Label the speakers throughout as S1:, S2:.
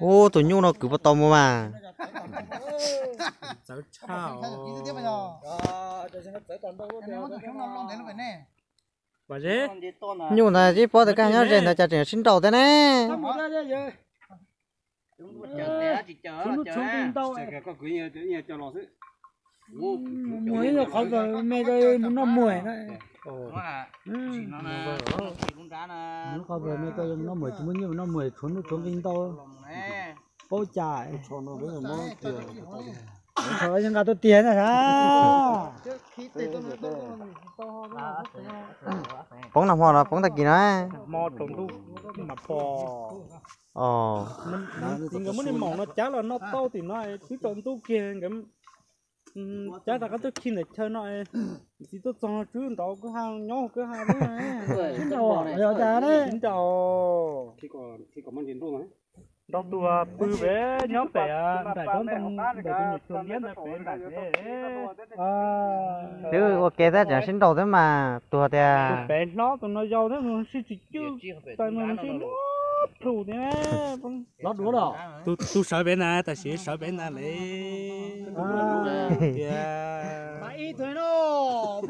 S1: ô tụi nhu nó cứ bắt tôm mà.
S2: Cháu chào. Bà dế.
S1: Nhu này chỉ bỏ được cái nhau rèn là chả rèn xin đầu thế nè.
S2: Chúng nó
S3: cho nó
S2: mẹ đây nó mùi đó nó khó rồi mẹ tôi nó mùi chúng như nó mùi chúng nó chúng tin đâu bố chả
S3: cho nó với nó tiền
S2: thôi nhưng mà tôi tiền rồi sao
S1: bóng nằm hoa là bóng ta kỳ nó
S2: mò trồng tu mà bò
S1: ờ.
S2: Thì cái muốn mỏng nó chả là nó to thì nó cứ trồng tu kia cái chả là cái tôi khi này chơi nó chỉ tôi trồng chú đó cứ hàng nhỏ cứ hàng đấy xin chào giờ chả đấy xin chào.
S3: Khi còn khi còn mang tiền luôn ấy.
S2: Đó tua bự bé nhóm bé đại con tông đại con nhật liên đại bé đại bé à.
S1: Chứ ok thế xin đầu thế mà tua thì
S2: bé nó tụi nó giàu thế nó chỉ chỉ chứ. Tại mà nó chỉ thủ thế nó đúa đó. Tu tu sợ bé nào ta sẽ sợ bé nào lấy
S4: mà ít thôi nó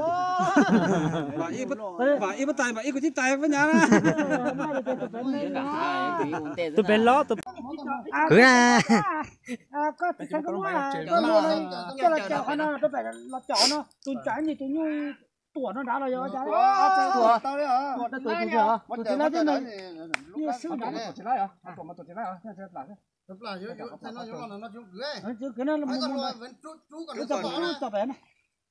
S3: và ít bất và ít bất tài và ít có tiếp tài với nhà
S2: tụi bé ló tụi
S1: cứ nè
S4: à có thì sao cũng là có luôn này cho là chảo nó nó phải là chảo nó tụi trái như tụi nuôi tuổi nó đã rồi rồi trái
S5: tuổi tao đấy hả
S4: tuổi nó tuổi tuổi hả tuổi tuổi nó thế này
S5: như
S4: như sư đã
S5: tuổi
S4: tuổi này hả tuổi mà tuổi này hả thế thế là
S5: Tức là yo yo thế nó yo là nó chung cưới.
S4: thế chứ cái nó. Là
S5: Mấy
S4: một
S5: con
S4: một
S5: rồi vẫn chú chú còn
S4: cái
S5: nó
S4: chảo
S5: chọc
S4: nó chảo bé này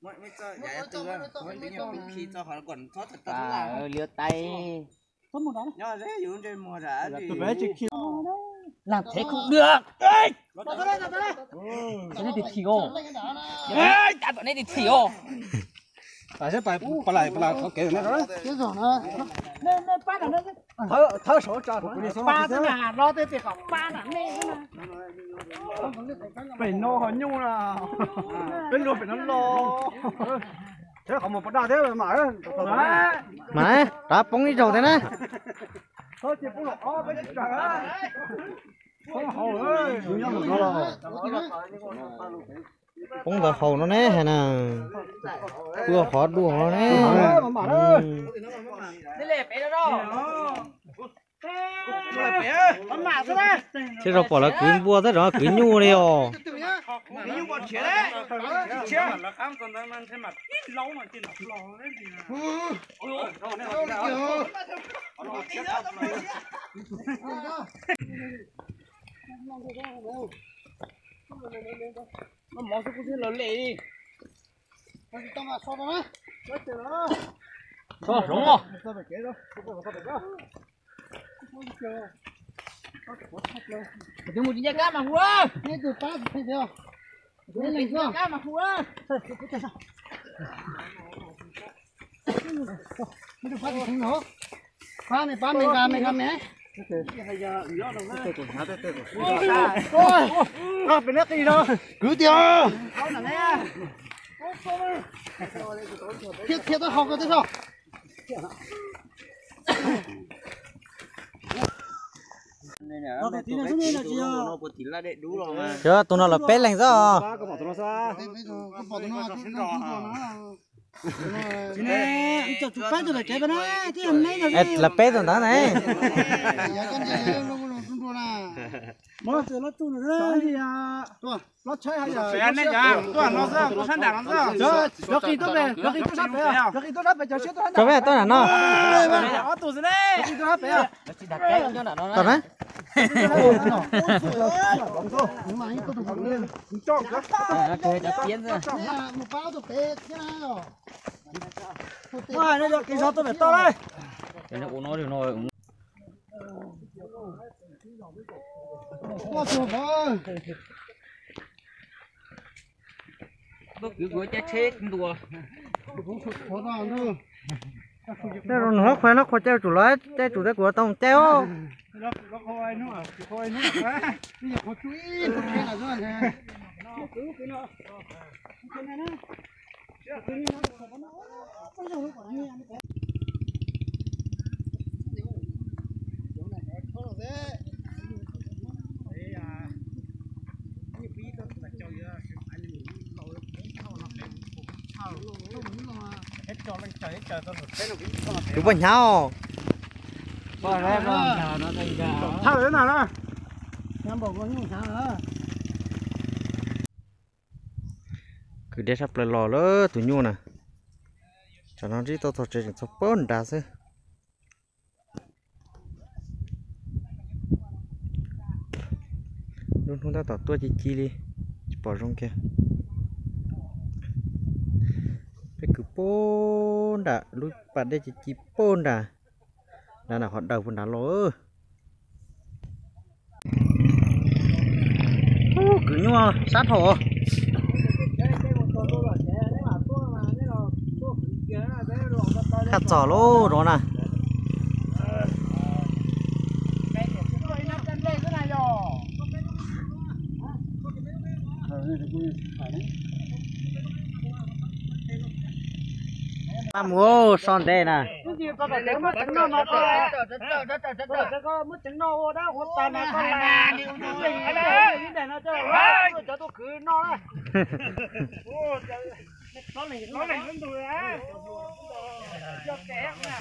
S6: Mọi mấy cho dạ từ ra, mấy đứa nhỏ khi cho họ còn thoát thật thật
S1: à
S6: là
S1: liều tay
S4: có một đó
S6: nhỏ dễ dùng trên mùa ra thì
S2: tụi bé chỉ khi
S4: làm thế cũng được cái này thì thiểu
S6: ê ta bọn này thì thiểu
S3: tại sao phải phải lại phải lại kể nó đó.
S4: Cái rồi nó nên nên ba là nó
S5: Thở thở sổ cho nó.
S4: ba thế là lo thế thì không ba là nên thế này
S5: Phải nó họ nhu là. Bên luôn phải nó lo. Thế không một đa thế mà mà.
S1: mà đã bóng đi rồi thế nè
S5: Thôi chị cũng là ó bên trời ơi. Không hổ ơi,
S1: bóng là hầu nó nè hay nè vừa khó đùa nó nè Ừ.
S6: thế
S1: rồi bỏ là cứ vua thế đó cứ nhu đi ồ
S6: nhưng bọn 那毛是不是老
S5: 累？那你干
S2: 嘛烧的
S6: 吗？烧起来了。烧
S5: 什么？烧的给了，烧的。走
S6: 走走。这，
S5: ไม่กาแม่โอ้ยก็เป็นนักตีเนาะคือเดียวเทียบเทียบต้องเขาก็ได้ชอบ
S6: nên là nó tí là tí là chưa nó bột tí là đệ đủ rồi mà
S1: chưa tụi nó là
S3: nó
S5: nó nó
S4: cho chụp bắt rồi cái bên này thế hôm nay là
S1: là pet rồi đó này.
S4: Mà từ nó tu rồi gì à
S5: nó chơi hay là
S2: Bé này nhá, tôi nó ra, tôi đảng nó ra.
S4: Rồi, rồi khi tôi về, rồi khi tôi sắp về, rồi khi tôi sắp về, chờ xíu tôi
S1: cho bé tôi là nó.
S2: Nó
S4: khi tôi sắp về, à?
S6: đặt cái cho nó nó
S1: tao đấy
S6: nó
S5: một bao
S4: cái gió tôi phải to đây.
S6: để nó uống nó được rồi
S5: quá trời ơi
S6: cứ gối chết chết đùa
S1: đây rồi nó khỏe nó khỏe, treo chủ lái treo chủ đấy của tông treo
S2: lóc lóc hôi nữa hôi nữa
S5: quá bây có chuối có khe là rồi nè.
S1: Cứ cái
S4: nó cái này nó cái này nó nó nó nó nó nó nó
S1: Đúng bằng nhau
S5: thao thế nào đó?
S4: Bảo có nhung sáng nữa
S1: cứ để sắp lại lò lỡ tụi nhu nè. Cho nó đi tao thôi chơi cho bớn đã chứ. Luôn không ta tao tua chi chi đi. Bỏ trong kia. Cái cứ bôn đã lúc bạn đây chỉ chỉ bôn đã đã là hoạt đầu phần đá lỗ. Cứ nhua sát hổ, khát giỏ lô đó nè.
S4: Ờ, có là điều gì đấy như này nó chơi cho tôi cứ nó đấy nó này nó này vẫn đùi á. Cho kẻ nè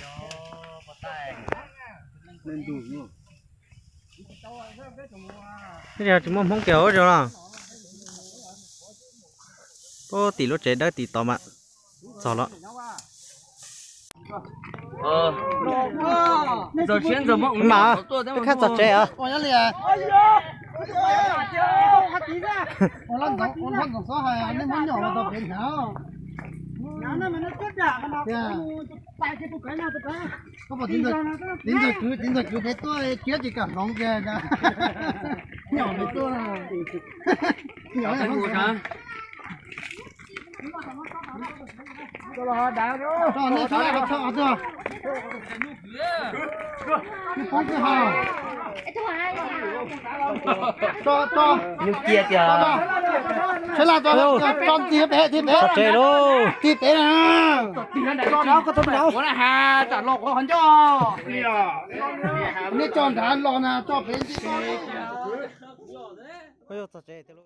S1: bây giờ chúng mình không kéo rồi nào. Ô tỷ lốt chế đã tỷ tóm ạ. Giỏ lọ
S6: ờ giờ chuyến giờ mộng
S1: mà khát giỏ chế à
S4: ôi nhá liền hạt tí ra ôi lần đó ôi lần đó số hai nên muốn nhỏ cho nó cho nó cho nó cái phút cái hào? Cho cho.
S1: Nhưng kia kìa.
S4: Thế là cho con tiếp thế tiếp
S1: thế. Thế đó
S4: tiếp thế nè đó có tôi đâu?
S5: Muốn là hà trả lộc con cho.
S4: Nè cho đàn lò nè cho phê
S1: 哎呦，这这一路。